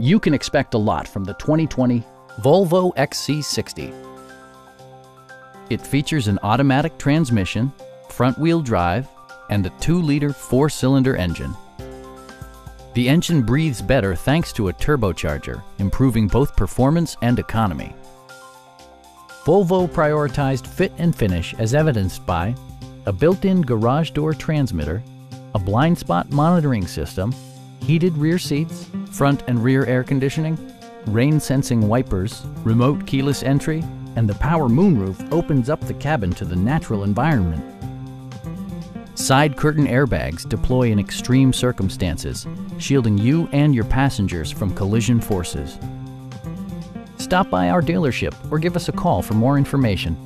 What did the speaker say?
You can expect a lot from the 2020 Volvo XC60. It features an automatic transmission, front-wheel drive, and a 2-liter 4-cylinder engine. The engine breathes better thanks to a turbocharger, improving both performance and economy. Volvo prioritized fit and finish as evidenced by a built-in garage door transmitter, a blind spot monitoring system, heated rear seats, front and rear air conditioning, rain sensing wipers, remote keyless entry, and the power moonroof opens up the cabin to the natural environment. Side curtain airbags deploy in extreme circumstances, shielding you and your passengers from collision forces. Stop by our dealership or give us a call for more information.